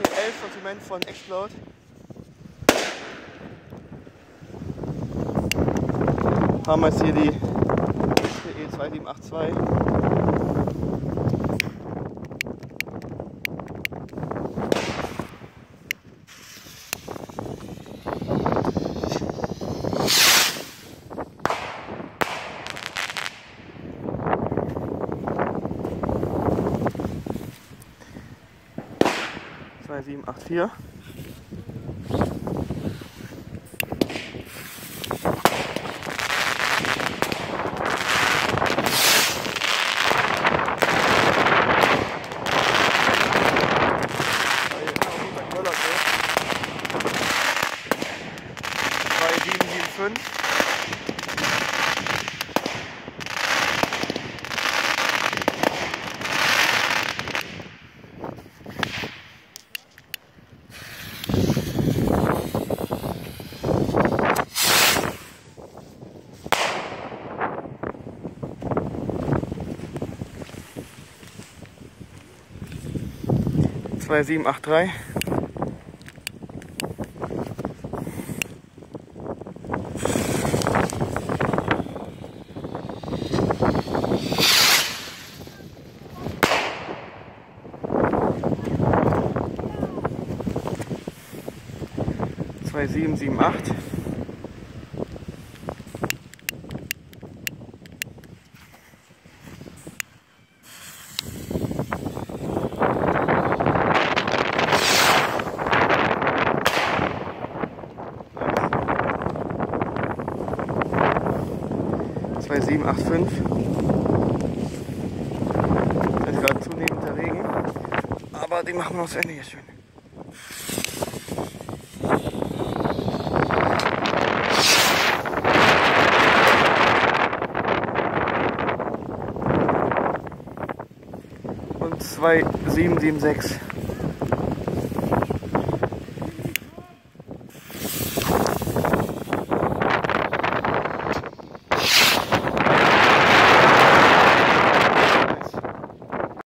SP11-Sortiment von Explode. Haben wir jetzt hier die SPE2782. Zwei sieben acht vier. Zwei sieben sieben fünf. Zwei sieben acht drei. Zwei sieben sieben acht. Zwei sieben acht fünf. Es ist gerade zunehmend der Regen, aber den machen wir aufs Ende hier schön. Und zwei sieben sieben sechs.